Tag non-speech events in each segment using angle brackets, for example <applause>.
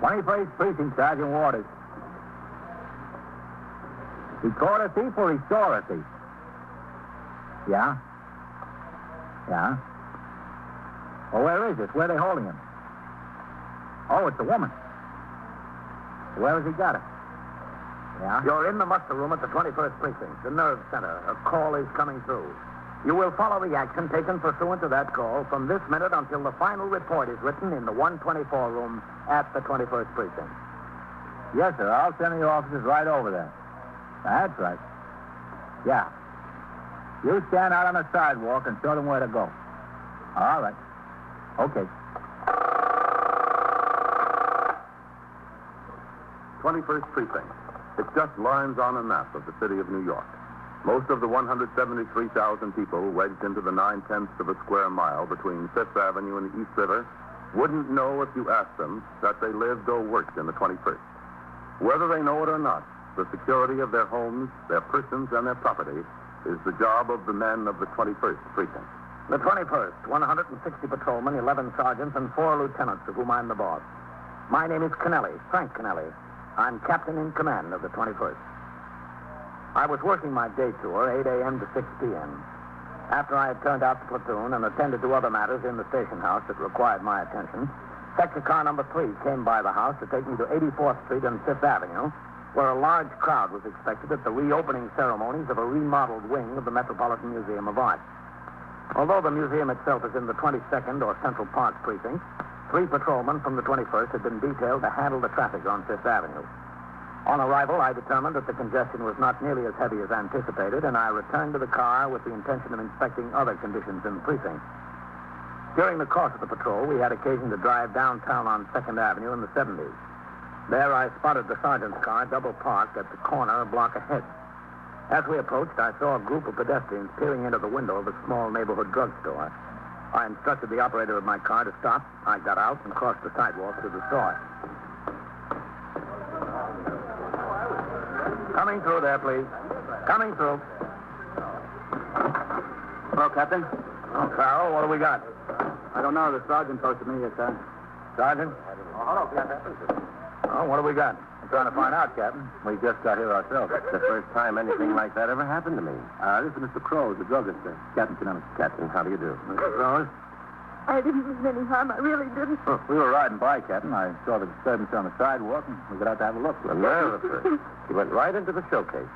Twenty-first precinct, Sergeant Waters. He caught a thief or he saw a thief? Yeah? Yeah? Well, where is this? Where are they holding him? Oh, it's a woman. Where has he got her? Yeah? You're in the muster room at the 21st Precinct, the nerve center. A call is coming through. You will follow the action taken pursuant to that call from this minute until the final report is written in the 124 room at the 21st Precinct. Yes, sir. I'll send the officers right over there. That's right. Yeah. You stand out on the sidewalk and show them where to go. All right. Okay. 21st Precinct. It's just lines on a map of the city of New York. Most of the 173,000 people wedged into the nine tenths of a square mile between Fifth Avenue and the East River wouldn't know if you asked them that they lived or worked in the 21st. Whether they know it or not, the security of their homes, their persons, and their property is the job of the men of the 21st Precinct. The 21st, 160 patrolmen, 11 sergeants, and four lieutenants, of whom I'm the boss. My name is Kennelly, Frank Kennelly. I'm captain in command of the 21st. I was working my day tour, 8 a.m. to 6 p.m. After I had turned out the platoon and attended to other matters in the station house that required my attention, sector car number three came by the house to take me to 84th Street and 5th Avenue, where a large crowd was expected at the reopening ceremonies of a remodeled wing of the Metropolitan Museum of Art. Although the museum itself is in the 22nd or Central Park precinct, three patrolmen from the 21st had been detailed to handle the traffic on Fifth Avenue. On arrival, I determined that the congestion was not nearly as heavy as anticipated, and I returned to the car with the intention of inspecting other conditions in the precinct. During the course of the patrol, we had occasion to drive downtown on 2nd Avenue in the 70s. There, I spotted the sergeant's car double parked at the corner a block ahead. As we approached, I saw a group of pedestrians peering into the window of a small neighborhood drugstore. I instructed the operator of my car to stop. I got out and crossed the sidewalk to the store. Coming through there, please. Coming through. Hello, Captain. Oh, Carol, what do we got? I don't know. The sergeant posted me here, sir. Sergeant? hello, Captain. Oh, what do we got? I'm trying to find out, Captain. We just got here ourselves. It's the first time anything like that ever happened to me. Uh, this is Mr. Crow, the druggist, sir. Captain Kennelly. Captain, how do you do? Mr. Rose? I didn't mean any harm. I really didn't. Oh, we were riding by, Captain. I saw the disturbance on the sidewalk, and we got out to have a look. The nerve of her. He went right into the showcase.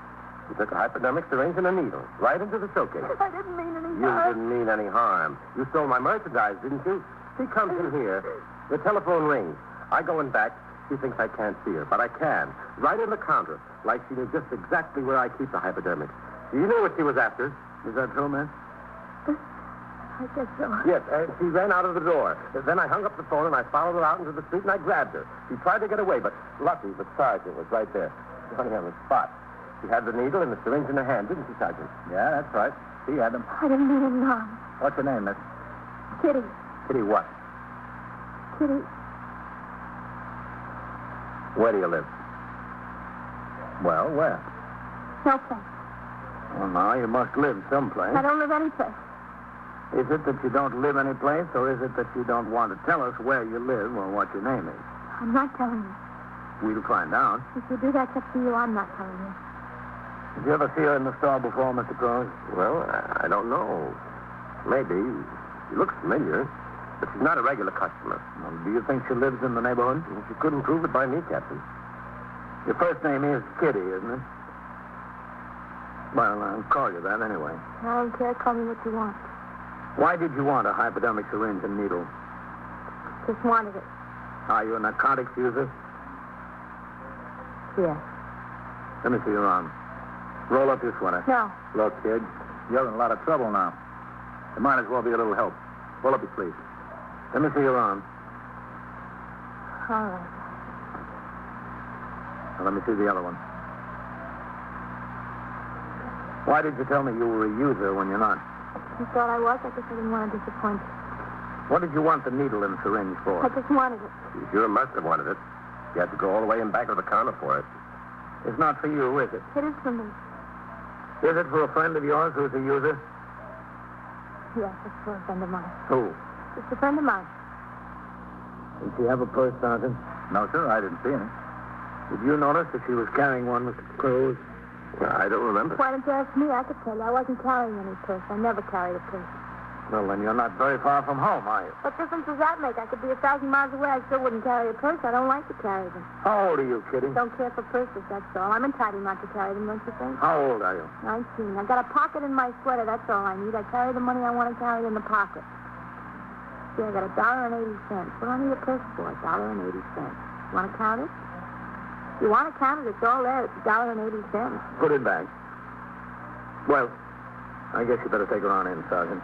He took a hypodermic syringe and a needle. Right into the showcase. I didn't mean any You harm. You didn't mean any harm. You stole my merchandise, didn't you? She comes in here. The telephone rings. I go in back. She thinks I can't see her, but I can. Right in the counter, like she knew just exactly where I keep the hypodermic. Do you knew what she was after. Is that true, miss? I guess so. Yes, uh, she ran out of the door. Then I hung up the phone and I followed her out into the street and I grabbed her. She tried to get away, but lucky the sergeant was right there, running on the spot. She had the needle and the syringe in her hand, didn't she, Sergeant? Yeah, that's right. She had them. I didn't mean any harm. What's your name, miss? Kitty. Kitty what? Kitty. Where do you live? Well, where? No thanks. Well, now, you must live someplace. I don't live any place. Is it that you don't live any place, or is it that you don't want to tell us where you live or what your name is? I'm not telling you. We'll find out. If you do that, it's up to you. I'm not telling you. Did you ever see her in the store before, Mr. Crowe? Well, I, I don't know. Maybe. She looks familiar, but she's not a regular customer. Well, do you think she lives in the neighborhood? She couldn't prove it by me, Captain. Your first name is Kitty, isn't it? Well, I'll call you that anyway. I don't care. Call me what you want. Why did you want a hypodermic syringe and needle? Just wanted it. Are you a narcotics user? Yes. Let me see your arm. Roll up your sweater. No. Look, kid, you're in a lot of trouble now. There might as well be a little help. Roll up your sleeve. Let me see your arm. All right. Now, let me see the other one. Why did you tell me you were a user when you're not? You thought I was? I guess I didn't want to disappoint you. What did you want the needle and syringe for? I just wanted it. You sure must have wanted it. You had to go all the way in back of the counter for it. It's not for you, is it? It is for me. Is it for a friend of yours who's a user? Yes, it's for a friend of mine. Who? It's a friend of mine. Did she have a purse, Sergeant? No, sir, I didn't see any. Did you notice that she was carrying one, Mr. Cruz? I don't remember. Why don't you ask me? I could tell you. I wasn't carrying any purse. I never carried a purse. Well, then you're not very far from home, are you? What difference does that make? I could be a thousand miles away. I still wouldn't carry a purse. I don't like to carry them. How old are you, Kitty? Don't care for purses, that's all. I'm entitled not to carry them, don't you think? How old are you? Nineteen. I've got a pocket in my sweater. That's all I need. I carry the money I want to carry in the pocket. See, I got a dollar and eighty cents. What do I need a purse for? A dollar and eighty cents. Want to count it? You want to count it? It's all there. It's a dollar and eighty cents. Put it back. Well, I guess you better take her on in, Sergeant.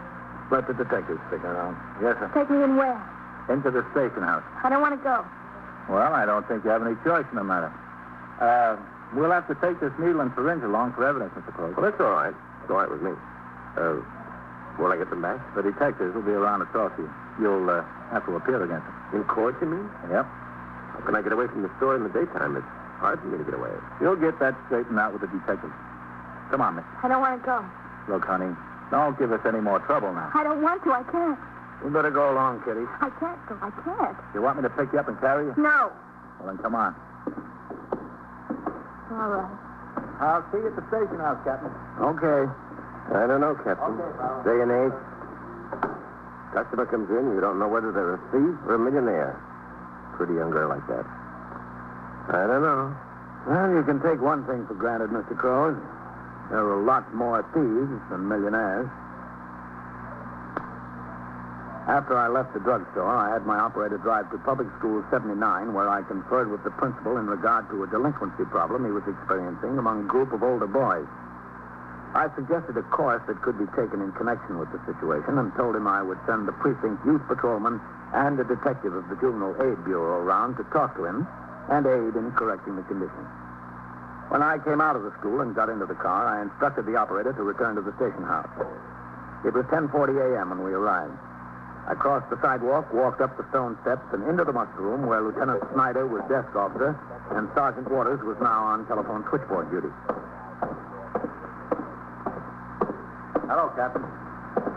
Let the detectives figure it out. Yes, sir. Take me in where? Into the station house. I don't want to go. Well, I don't think you have any choice in the matter. Uh, we'll have to take this needle and syringe along for evidence, Mr. Cruz. Well, that's all right. It's all right with me. Uh, will I get them back? The detectives will be around to talk to you. You'll uh, have to appear against them. In court, you mean? Yep. How can I get away from the store in the daytime? It's hard for me to get away. You'll get that straightened out with the detectives. Come on, miss. I don't want to go. Look, honey, don't give us any more trouble now. I don't want to. I can't. You better go along, Kitty. I can't go. I can't. You want me to pick you up and carry you? No. Well, then come on. All right. I'll see you at the station house, Captain. Okay. I don't know, Captain. Okay, pal. Day and age. Customer comes in, you don't know whether they're a thief or a millionaire. Pretty young girl like that. I don't know. Well, you can take one thing for granted, Mr. Crows. There are lots more thieves than millionaires. After I left the drugstore, I had my operator drive to Public School 79, where I conferred with the principal in regard to a delinquency problem he was experiencing among a group of older boys. I suggested a course that could be taken in connection with the situation and told him I would send the precinct youth patrolman and a detective of the Juvenile Aid Bureau around to talk to him and aid in correcting the condition. When I came out of the school and got into the car, I instructed the operator to return to the station house. It was 10:40 a.m. when we arrived. I crossed the sidewalk, walked up the stone steps, and into the muster room where Lieutenant Snyder was desk officer and Sergeant Waters was now on telephone switchboard duty. Hello, Captain.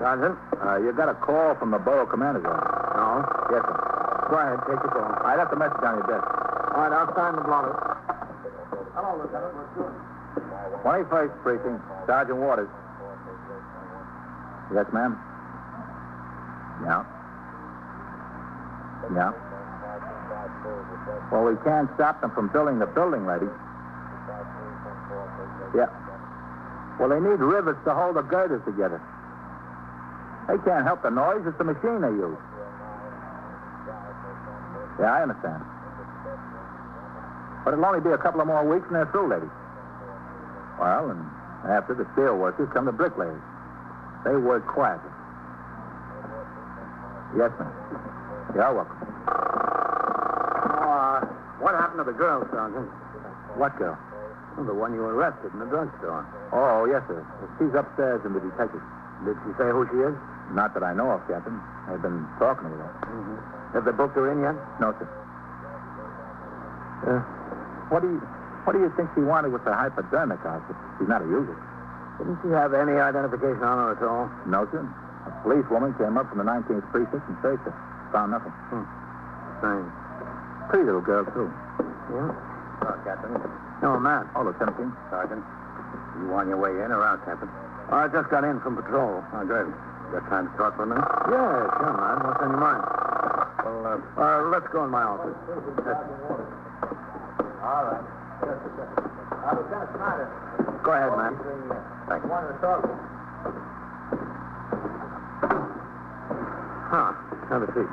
Sergeant? Uh, you got a call from the borough commander's office. No. Yes, sir. Go ahead, take your phone. I left a message on your desk. All right, I'll sign the blotter. Hello, Lieutenant. What's good? 21st Precinct, Sergeant Waters. Yes, ma'am. Yeah. Yeah. Well, we can't stop them from building the building, lady. Yeah. Well, they need rivets to hold the girders together. They can't help the noise. It's the machine they use. Yeah, I understand. But it'll only be a couple of more weeks and they're through, lady. Well, and after the steel workers come the bricklayers. They work quietly. Yes, ma'am. You're welcome. Uh, what happened to the girl, Sergeant? What girl? The one you arrested in the drugstore. Oh, yes, sir. She's upstairs in the detective. Did she say who she is? Not that I know of, Captain. I've been talking with her. Mm-hmm. Have they booked her in yet? No, sir. Uh, what do you what do you think she wanted with the hypodermic outfit? She's not a user. Didn't she have any identification on her at all? No, sir. A policewoman came up from the 19th precinct and searched her. Found nothing. Strange. Pretty little girl, too. Yeah? Hello, Captain. No, man. Oh, Lieutenant King. Sergeant. You on your way in or out, Captain? I just got in from patrol. Oh, good. Got time to talk for a minute? Yeah, sure, man. What's on your mind? Well, uh, uh, let's go in my office. All right. Just a second. Uh, Lieutenant Snyder. Go ahead, man. Thanks. wanted to talk to you. Huh. Have a seat.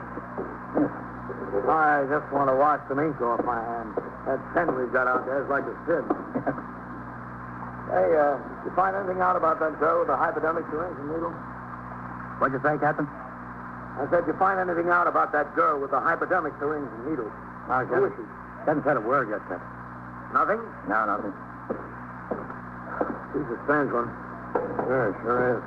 I just want to wash some ink off my hands. That pen we've got out there is like a sieve. <laughs> hey, uh, you find anything out about that girl with the hypodermic syringe and needle? What'd you say, Captain? I said, you find anything out about that girl with the hypodermic syringe and needle? Uh, Who is she? Hasn't said a word yet, Captain. Nothing? No, nothing. She's a strange one. Sure, sure is.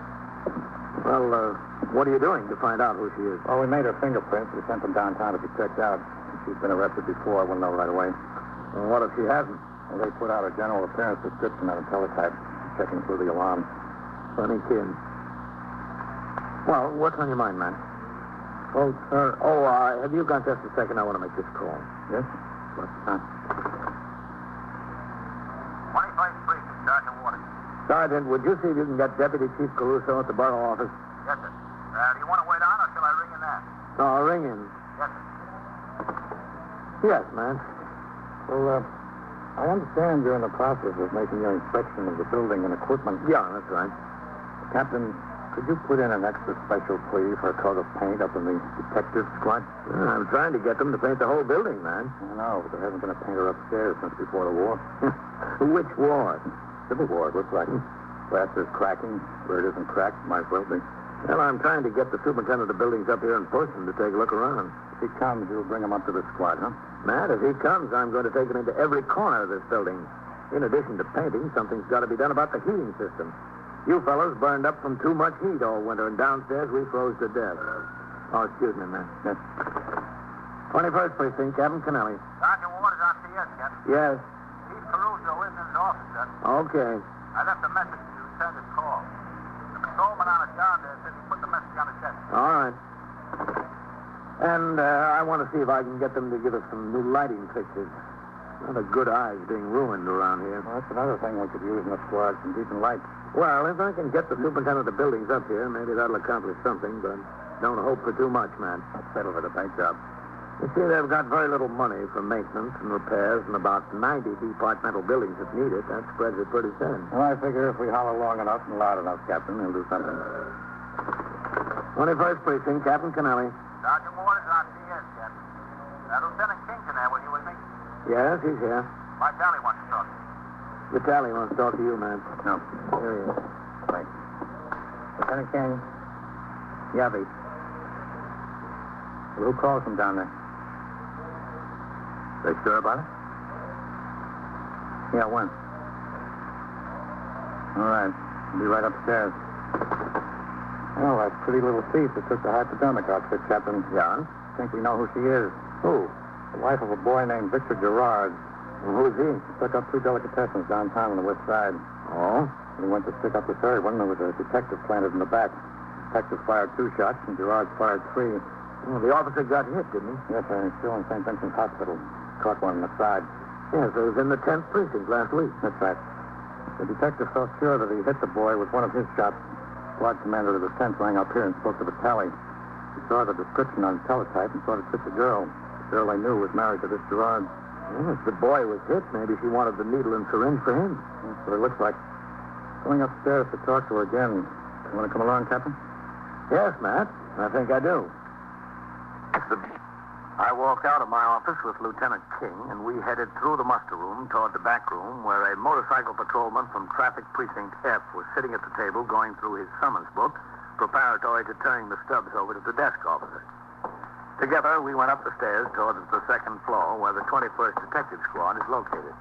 Well, uh, what are you doing to find out who she is? Well, we made her fingerprints. We sent them downtown to be checked out. She's been arrested before. We'll know right away. Well, what if she hasn't? Well, they put out a general appearance description on a teletype, checking through the alarms. Funny kid. Well, what's on your mind, man? Oh, sir. Oh, uh, have you got just a second? I want to make this call. Yes? What's that? 21st Street, Sergeant Waters. Sergeant, would you see if you can get Deputy Chief Caruso at the borough office? Yes, sir. Uh, do you want to wait on, or shall I ring in there? No, I'll ring him. Yes, sir. Yes, man. Well, uh, I understand you're in the process of making your inspection of the building and equipment. Yeah, that's right. Captain, could you put in an extra special plea for a coat of paint up in the detective squad? Yeah, I'm trying to get them to paint the whole building, man. I know, but there hasn't been a painter upstairs since before the war. <laughs> Which war? Civil War, it looks like. Plaster's cracking. Where it isn't cracked, might as well be. Well, I'm trying to get the superintendent of buildings up here in person to take a look around. If he comes, you'll bring him up to the squad, huh? Matt, if he comes, I'm going to take him into every corner of this building. In addition to painting, something's got to be done about the heating system. You fellows burned up from too much heat all winter, and downstairs we froze to death. Oh, excuse me, man. Yes. 21st Precinct, Captain Kennelly. Sergeant Waters on CS, Captain. Yes. Chief Caruso isn't in his office, sir. Okay. I left a message to return his call. The patrolman on a job there said he put the message on his desk. All right. And uh, I want to see if I can get them to give us some new lighting fixtures. Not a good eye's being ruined around here. Well, that's another thing we could use in the squad, some decent lights. Well, if I can get the superintendent of buildings up here, maybe that'll accomplish something, but don't hope for too much, man. Let's settle for the paint job. You see, they've got very little money for maintenance and repairs and about 90 departmental buildings that need it. That spreads it pretty thin. Well, I figure if we holler long enough and loud enough, Captain, he'll do something. 21st Precinct, Captain Kennelly. Sergeant Waters on CS, Captain. Uh, Lieutenant Kington there, will you with me? Yes, he's here. Vitale wants to talk to you. Vitale wants to talk to you, man. No. Here he is. Thanks. Lieutenant King? Well, who calls from down there? They sure about it? Yeah, when? All right. Be right upstairs. Well, that pretty little thief that took the hypodermic outfit, Captain. Yeah? Think we know who she is. Who? The wife of a boy named Victor Gerard. Well, who's he? Took up two delicatessens downtown on the west side. Oh? He went to stick up the third one, there was a detective planted in the back. Detective fired two shots, and Gerard fired three. Well, the officer got hit, didn't he? Yes, sir. He's still in St. Vincent's Hospital. Caught one in the side. Yes, it was in the 10th precinct last week. That's right. The detective felt sure that he hit the boy with one of his shots. Squad commander of the 10th rang up here and spoke to Vitale. He saw the description on teletype and thought it fit the girl. The girl they knew was married to this Gerard. Well, if the boy was hit, maybe she wanted the needle and syringe for him. That's what it looks like. Going upstairs to talk to her again. You want to come along, Captain? Yes, Matt. I think I do. I walked out of my office with Lieutenant King, and we headed through the muster room toward the back room where a motorcycle patrolman from Traffic Precinct F was sitting at the table going through his summons book, preparatory to turning the stubs over to the desk officer. Together, we went up the stairs towards the second floor where the 21st Detective Squad is located.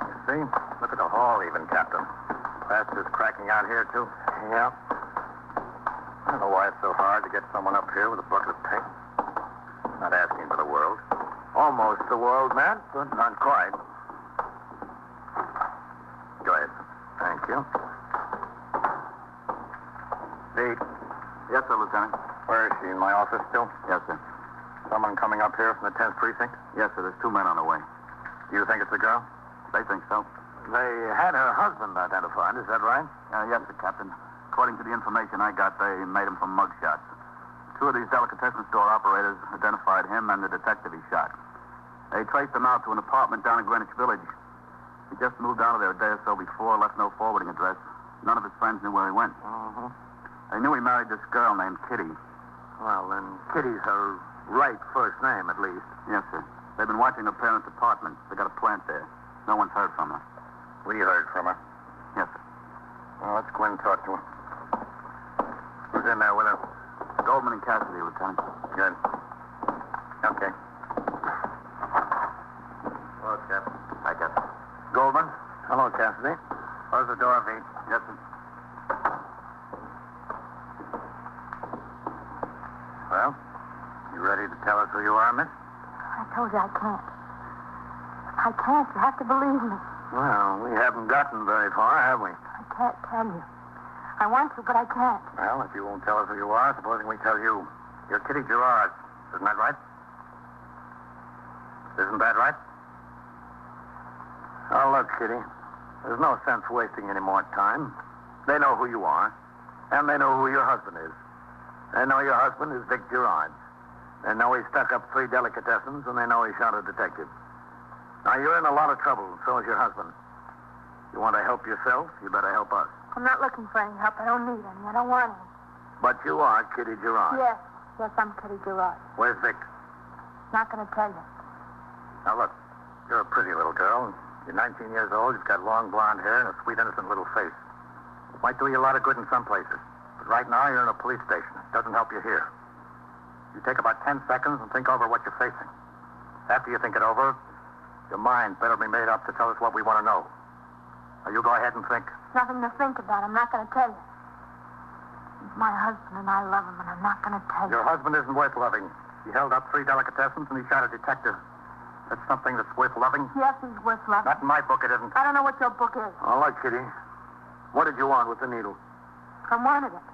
You see? Look at the hall even, Captain. Plaster's cracking out here, too. Yeah. I don't know why it's so hard to get someone up here with a bucket of paint. Not asking for the world. Almost the world, Matt, but not quite. Go ahead. Thank you. Pete, Yes, sir, Lieutenant. where is she? In my office still? Yes, sir. Someone coming up here from the 10th precinct? Yes, sir. There's two men on the way. Do you think it's a girl? They think so. They had her husband identified, is that right? Uh, yes, sir, Captain. According to the information I got, they made him from mugshots. Two of these delicatessen store operators identified him and the detective he shot. They traced him out to an apartment down in Greenwich Village. He just moved out of there a day or so before, left no forwarding address. None of his friends knew where he went. Mm-hmm. They knew he married this girl named Kitty. Well, then Kitty's her right first name, at least. Yes, sir. They've been watching her parents' apartment. They got a plant there. No one's heard from her. We heard from her. Yes, sir. Well, let's go in and talk to her. Who's in there with her? Goldman and Cassidy, Lieutenant. Good. Okay. Hello, Captain. I guess. Goldman. Hello, Cassidy. Close the door, Pete. Yes, sir. Well, you ready to tell us who you are, miss? I told you I can't. I can't. You have to believe me. Well, we haven't gotten very far, have we? I can't tell you. I want to, but I can't. Well, if you won't tell us who you are, supposing we tell you. You're Kitty Gerard. Isn't that right? Isn't that right? Oh, look, Kitty. There's no sense wasting any more time. They know who you are, and they know who your husband is. They know your husband is Vic Gerard. They know he stuck up three delicatessens, and they know he shot a detective. Now, you're in a lot of trouble, and so is your husband. You want to help yourself, you better help us. I'm not looking for any help. I don't need any. I don't want any. But you are Kitty Gerard. Yes. Yes, I'm Kitty Gerard. Where's Vic? Not going to tell you. Now, look, you're a pretty little girl. You're 19 years old. You've got long blonde hair and a sweet, innocent little face. It might do you a lot of good in some places. But right now, you're in a police station. It doesn't help you here. You take about 10 seconds and think over what you're facing. After you think it over, your mind better be made up to tell us what we want to know. Now, you go ahead and think. Nothing to think about. I'm not going to tell you. He's my husband, and I love him, and I'm not going to tell Your husband isn't worth loving. He held up three delicatessens and he shot a detective. That's something that's worth loving. Yes, he's worth loving. Not in my book, it isn't. I don't know what your book is. All right, Kitty. What did you want with the needle? I wanted it.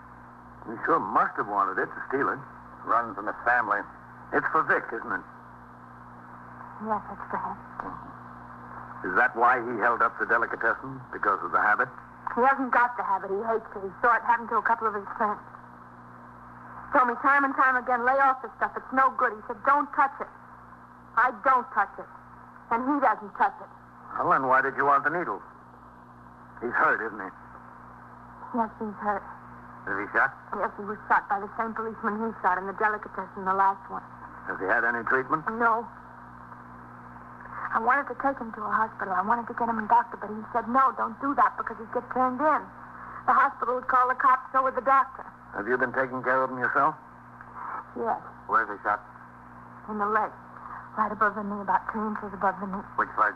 You sure must have wanted it to steal it. Runs in the family. It's for Vic, isn't it? Yes, it's for him. Mm-hmm. Is that why he held up the delicatessen? Because of the habit? He hasn't got the habit. He hates it. He saw it happen to a couple of his friends. Told me time and time again, lay off this stuff. It's no good. He said, don't touch it. I don't touch it. And he doesn't touch it. Well, then why did you want the needle? He's hurt, isn't he? Yes, he's hurt. Is he shot? Yes, he was shot by the same policeman he shot in the delicatessen, the last one. Has he had any treatment? No. I wanted to take him to a hospital. I wanted to get him a doctor, but he said, no, don't do that because he'd get turned in. The hospital would call the cops, so would the doctor. Have you been taking care of him yourself? Yes, Where's he shot? in the leg. Right above the knee, about two inches above the knee. Which leg?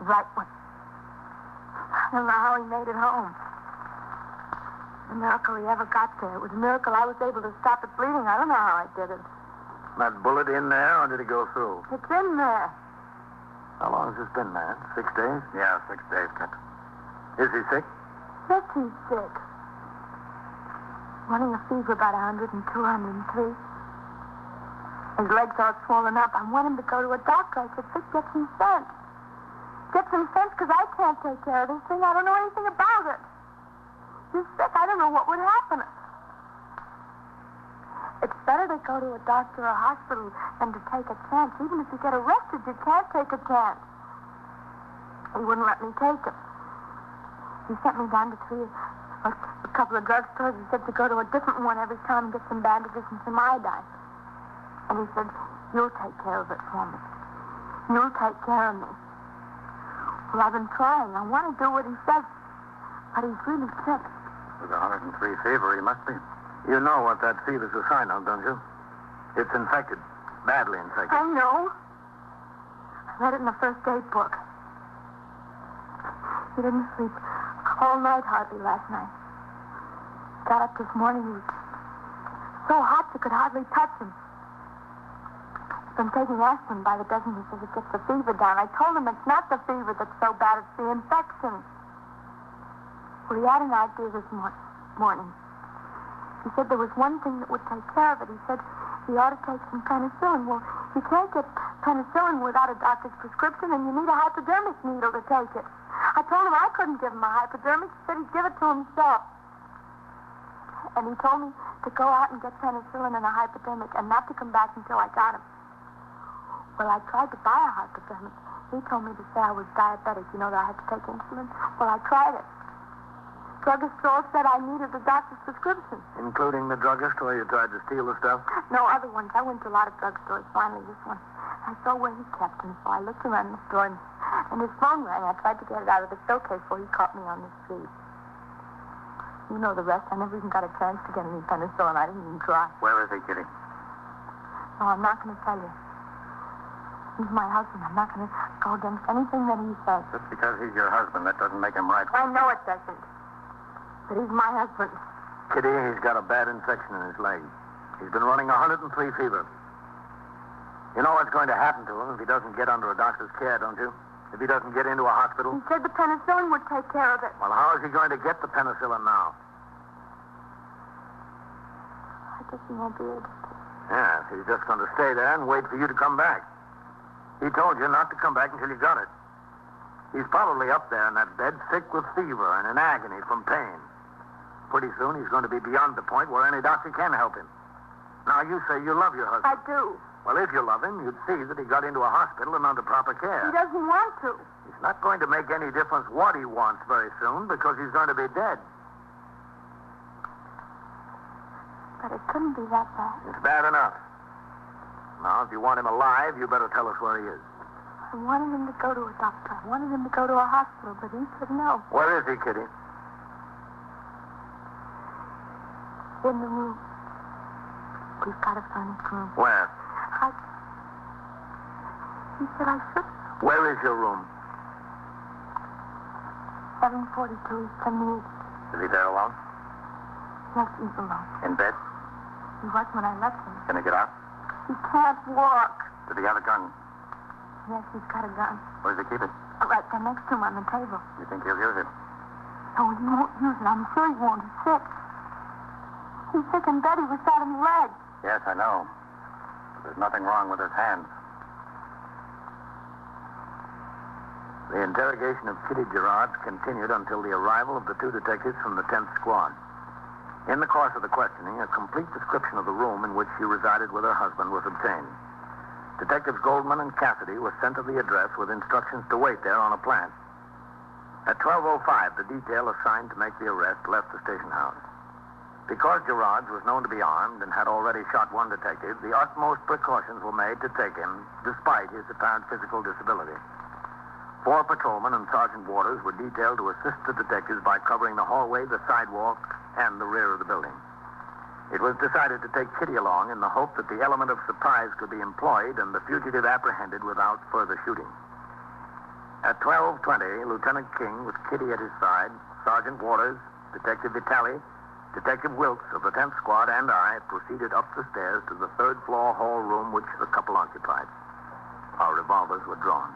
Right one. I don't know how he made it home. A miracle he ever got there. It was a miracle I was able to stop it bleeding. I don't know how I did it. That bullet in there, or did it go through? It's in there. How long has this been, man? Six days? Yeah, six days, Captain. Is he sick? Yes, he's sick. Running a fever about 102, 103. His legs all swollen up. I want him to go to a doctor. I said, Vic, get some sense. Get some sense because I can't take care of this thing. I don't know anything about it. Sick. I don't know what would happen. It's better to go to a doctor or hospital than to take a chance. Even if you get arrested, you can't take a chance. He wouldn't let me take him. He sent me down to three, a, a couple of drugstores. He said to go to a different one every time and get some bandages and some iodine. And he said, you'll take care of it for me. You'll take care of me. Well, I've been trying. I want to do what he says, but he's really sick. With a 103 fever, he must be. You know what that fever's a sign of, don't you? It's infected. Badly infected. I know. I read it in the first aid book. He didn't sleep all night hardly last night. Got up this morning. He was so hot you could hardly touch him. He's been taking aspirin by the dozen. He says it gets the fever down. I told him it's not the fever that's so bad, it's the infection. Well, he had an idea this mor- morning. He said there was one thing that would take care of it. He said he ought to take some penicillin. Well, you can't get penicillin without a doctor's prescription, and you need a hypodermic needle to take it. I told him I couldn't give him a hypodermic. He said he'd give it to himself. And he told me to go out and get penicillin and a hypodermic and not to come back until I got him. Well, I tried to buy a hypodermic. He told me to say I was diabetic, you know, that I had to take insulin. Well, I tried it. Druggist store said I needed a doctor's prescription. Including the druggist where you tried to steal the stuff? No other ones. I went to a lot of drugstores. Finally, this one. I saw where he kept them, so I looked around the store, and, and his phone rang. I tried to get it out of the showcase before he caught me on the street. You know the rest. I never even got a chance to get any penicillin. I didn't even try. Where is he, Kitty? No, I'm not going to tell you. He's my husband. I'm not going to go against anything that he says. Just because he's your husband, that doesn't make him right. I know it doesn't. But he's my husband. Kitty, he's got a bad infection in his leg. He's been running 103 fever. You know what's going to happen to him if he doesn't get under a doctor's care, don't you? If he doesn't get into a hospital? He said the penicillin would take care of it. Well, how is he going to get the penicillin now? I guess he won't be able to. Yes, he's just going to stay there and wait for you to come back. He told you not to come back until you got it. He's probably up there in that bed, sick with fever and in agony from pain. Pretty soon he's going to be beyond the point where any doctor can help him. Now, you say you love your husband. I do. Well, if you love him, you'd see that he got into a hospital and under proper care. He doesn't want to. It's not going to make any difference what he wants very soon because he's going to be dead. But it couldn't be that bad. It's bad enough. Now, if you want him alive, you better tell us where he is. I wanted him to go to a doctor. I wanted him to go to a hospital, but he said no. Where is he, Kitty? In the room. We've got a furnished room. Where? I... He said I should. Where is your room? 742 East 78. Is he there alone? Yes, he's alone. In bed? He was when I left him. Can he get out? He can't walk. Did he have a gun? Yes, he's got a gun. Where does he keep it? Right there next to him on the table. You think he'll use it? No, he won't use it. I'm sure he won't. He's sick. He's sick in bed. He was shot in the leg. Yes, I know. But There's nothing wrong with his hands. The interrogation of Kitty Gerard continued until the arrival of the two detectives from the 10th Squad. In the course of the questioning, a complete description of the room in which she resided with her husband was obtained. Detectives Goldman and Cassidy were sent to the address with instructions to wait there on a plan. At 12.05, the detail assigned to make the arrest left the station house. Because Gerards was known to be armed and had already shot one detective, the utmost precautions were made to take him, despite his apparent physical disability. Four patrolmen and Sergeant Waters were detailed to assist the detectives by covering the hallway, the sidewalk, and the rear of the building. It was decided to take Kitty along in the hope that the element of surprise could be employed and the fugitive apprehended without further shooting. At 12.20, Lieutenant King, with Kitty at his side, Sergeant Waters, Detective Vitale, Detective Wilkes of the 10th Squad, and I proceeded up the stairs to the third floor hall room which the couple occupied. Our revolvers were drawn.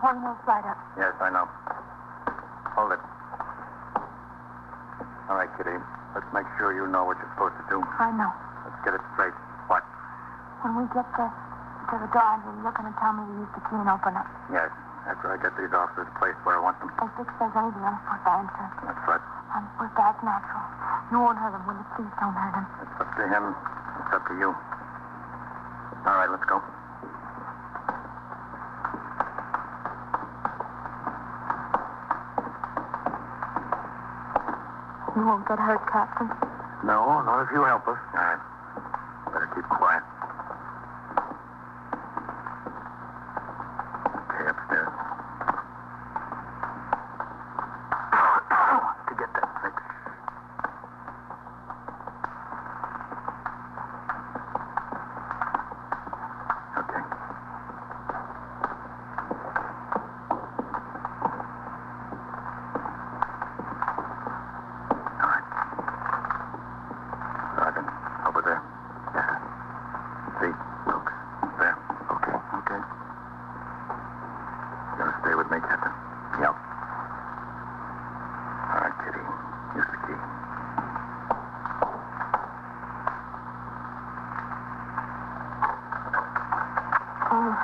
One more slide up. Yes, I know. Hold it. All right, Kitty. Let's make sure you know what you're supposed to do. I know. Let's get it straight. What? When we get there to the door, you're going to tell me to use the key and open it. Yes. After I get these officers placed where I want them. If Dick says anything, I'm supposed to answer. That's right. I'm supposed to act natural. You won't hurt him, will you? Please don't hurt him. It's up to him. It's up to you. All right, let's go. You won't get hurt, Captain. No, not if you help us. All right. Better keep quiet. Okay, upstairs. to get that fixed. Okay. All right. Sergeant, over there. Yeah. See, Wilkes. There. Okay. Okay. You gonna stay with me, Captain? Yep. All right, Kitty. Use the key. Oh,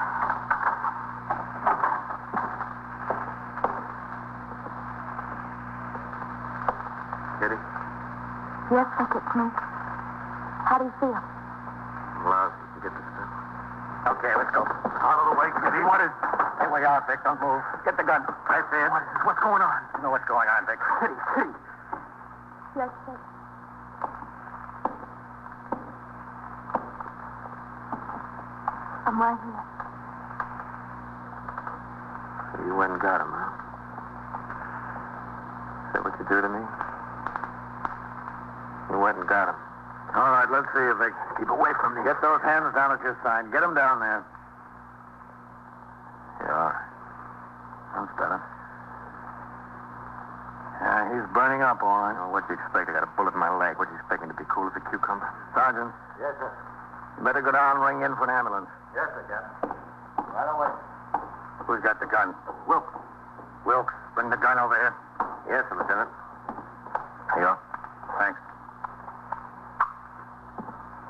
Kitty? yes, Rick, it's me. How do you feel? Lousy. You get this stuff? Okay, let's go. Out of the way, Kitty. What is... Here we are, Vic. Don't move. Get the gun. I see it. What is What's going on? You know what's going on, Vic. Kitty, Kitty. Yes, sir. I'm right here. You went and got him, huh? Is that what you do to me? You went and got him. All right, let's see if they Keep away from me. Get those hands down at your side. Get them down there. Yeah. Sounds better. Yeah, he's burning up, all right. Well, what'd you expect? I got a bullet in my leg. What'd you expect me to be cool as a cucumber? Sergeant, Yes, sir. you better go down and ring in for an ambulance. Yes, sir, Captain. Right away. Who's got the gun? Wilkes. Wilkes, bring the gun over here. Yes, sir, Lieutenant. Here you are. Thanks.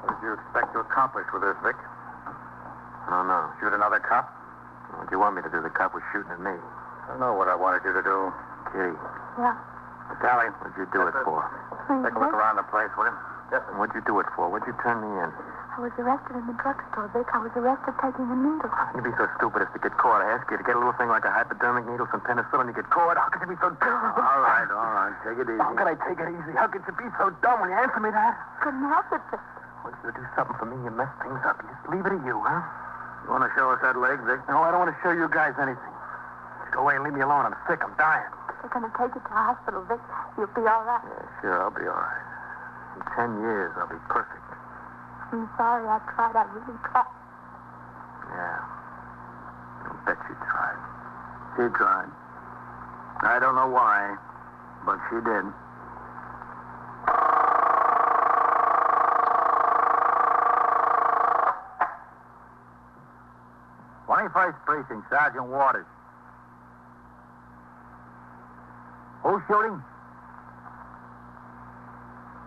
What did you expect to accomplish with this, Vic? No, don't. Shoot another cop? What do you want me to do? The cop was shooting at me. I don't know what I wanted you to do. Kitty. Yeah. Sally, what'd you do it for? Please, Take a look around the place, will you? Yes. What'd you do it for? What'd you turn me in? I was arrested in the drugstore, Vic. I was arrested taking a needle. Ah, you'd be so stupid as to get caught. I ask you to get a little thing like a hypodermic needle, some penicillin, you get caught. How could you be so dumb? All right, all right. Take it easy. How could I take it easy? How could you be so dumb when you answer me that? Couldn't help it, Vic. Want you to do something for me, you mess things up. You just leave it to you, huh? You want to show us that leg, Vic? No, I don't want to show you guys anything. Just go away and leave me alone. I'm sick. I'm dying. They're going to take you to the hospital, Vic. You'll be all right. Yeah, sure, I'll be all right. In ten years, I'll be perfect. I'm sorry I tried. I really tried. Yeah. I'll bet you tried. She tried. I don't know why, but she did. Twenty-first precinct, Sergeant Waters. Who's shooting?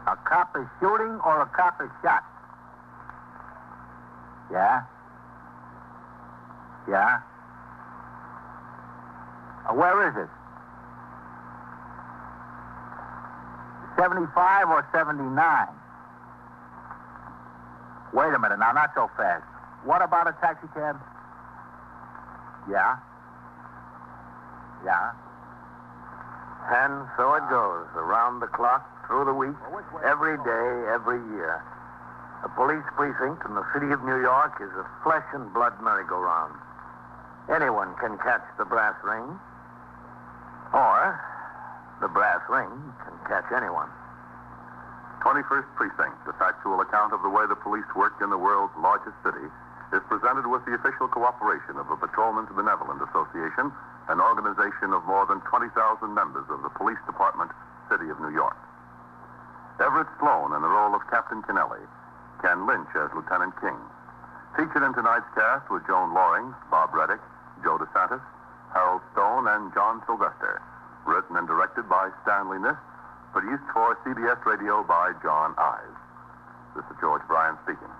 A cop is shooting or a cop is shot? Yeah? Yeah? Uh, where is it? 75 or 79? Wait a minute now, not so fast. What about a taxi cab? Yeah? Yeah? And so it goes, around the clock, through the week, every day, every year. A police precinct in the city of New York is a flesh and blood merry-go-round. Anyone can catch the brass ring, or the brass ring can catch anyone. 21st Precinct, the factual account of the way the police work in the world's largest city, is presented with the official cooperation of the Patrolmen's Benevolent Association, an organization of more than 20,000 members of the Police Department, City of New York. Everett Sloan in the role of Captain Kennelly, Ken Lynch as Lieutenant King. Featured in tonight's cast were Joan Lorring, Bob Reddick, Joe DeSantis, Harold Stone, and John Sylvester. Written and directed by Stanley Niss. Produced for CBS Radio by John Ives. This is George Bryan speaking.